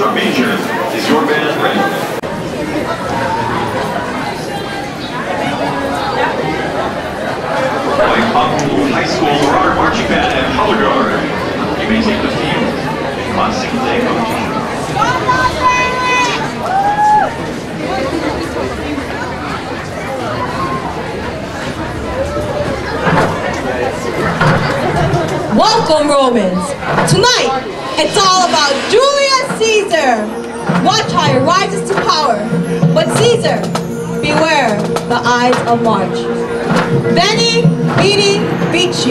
Drum major, is your band ready? High School Marauder Marching Band and Color Guard. You may take the field in classic day competition. Romans. Tonight, it's all about Julius Caesar. Watch how he rises to power. But Caesar, beware the Ides of March. Veni, vidi, vici